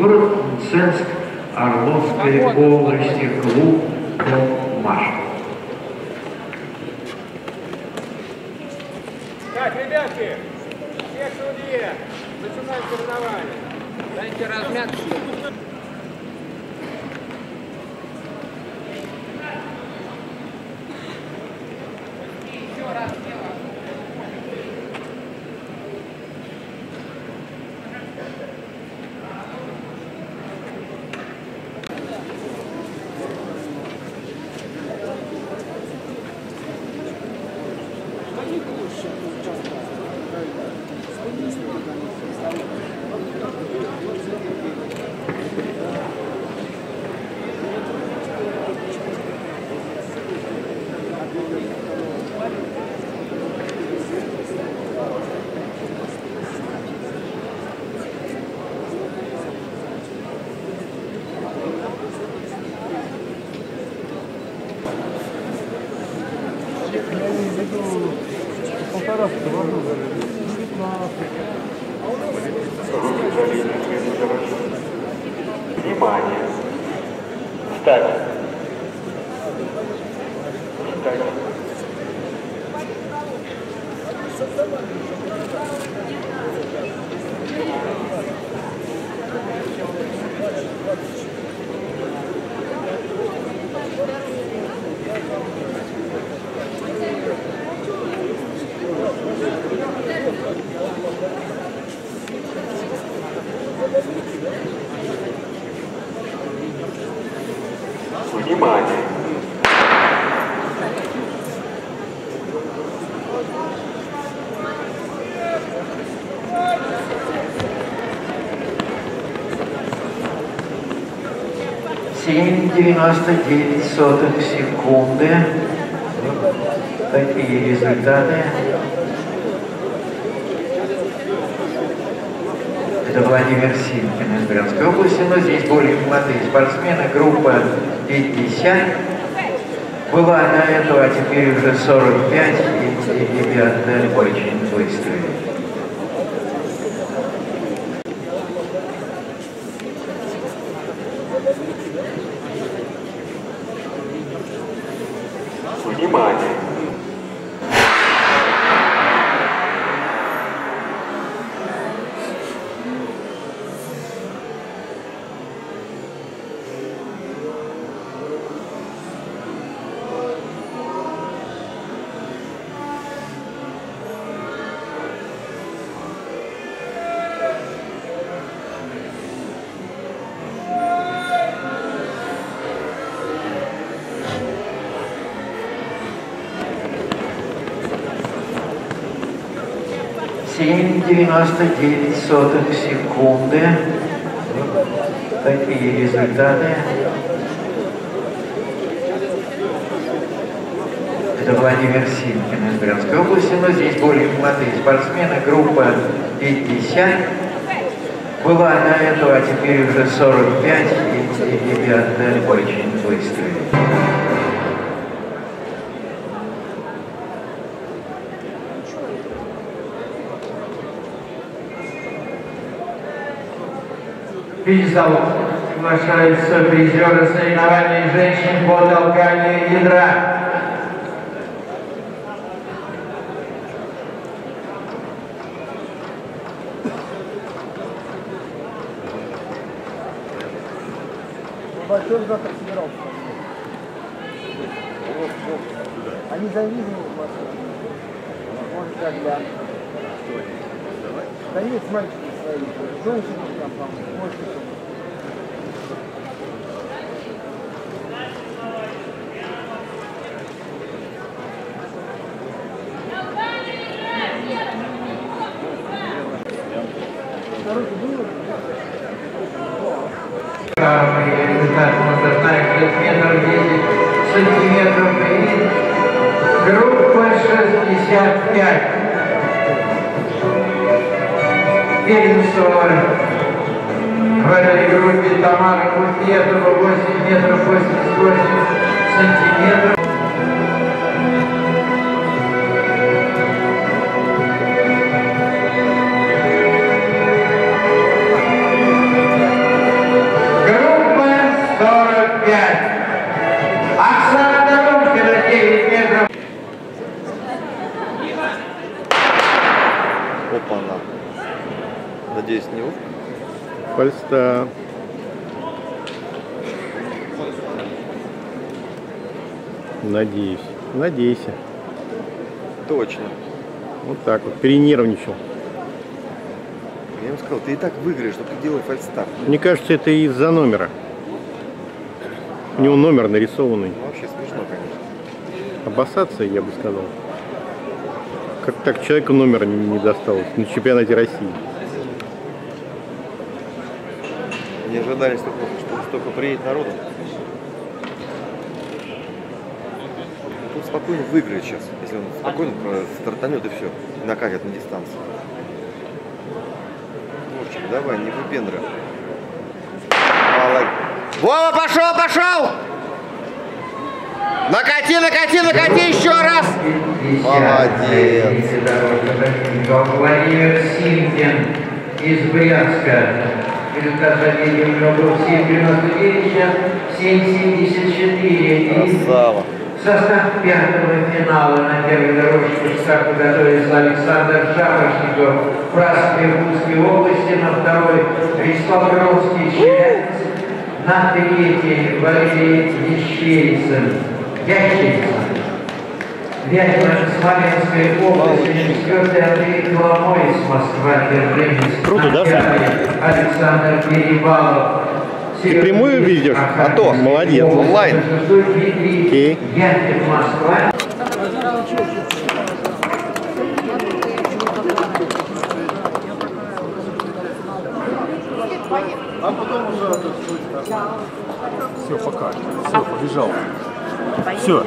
Город Мценск, Орловской области, клуб «Маш». Так, ребятки, все судьи, начинаем соревнования. Дайте размяться. Внимание. 7,99 секунды. Такие результаты. Это Владимир Синкин из Брянской области, но здесь более молодые спортсмены. Группа 50 была на эту, а теперь уже 45, и ребята очень быстрые. Внимание. Семь девяносто девять сотых секунды. Такие результаты. Это Владимир Синкин из Брянской области, но здесь более молодые спортсмены, группа 50. Была до этого, а теперь уже 45, и Зал приглашаются призеры соревнований женщин по толканию ядра. Большой завтра собирался. Они завизнули в машину. Может, когда. Да есть мальчики свои. Женщины там, там, мальчики. Дороги было? Самый результат можно знать метр 10 сантиметров и группа 65. Первенство в этой группе Тамара Куфетова 8 метров 88 сантиметров. Оксана Рубкина, 9 метров. Опа-на. Надеюсь, не ух. Фальста. Надеюсь. Надейся. Точно. Вот так вот. Перенервничал. Я ему сказал, ты и так выиграешь, что ты делай фальстарт. Мне кажется, это из-за номера. У него номер нарисованный. Ну, вообще смешно, конечно. Обоссаться, я бы сказал. Как так человеку номера не, не досталось на чемпионате России? Не ожидали, что, что столько приедет народу. Тут спокойно выиграет сейчас, если он спокойно стартанет и все, и накатит на дистанцию. Мурчик, давай, не выпендра. Вова, пошел, пошел! Накати, накати, накати еще раз! Молодец. Из Брянска. У него был 7,99, сейчас 7,74. И Красава. Состав пятого финала на первой дорожке к старту готовится Александр Шапошников, Праздник Иркутской области, на второй Вячеслав Громский, Челябинск, на третьей Валерий Ящейцин, Ящейцин. Круто, да, Сань? Александр Перебалов. Ты прямую видишь? А то, молодец. Онлайн. Окей. Янкин, Москва. Все, пока. Все, побежал. Все.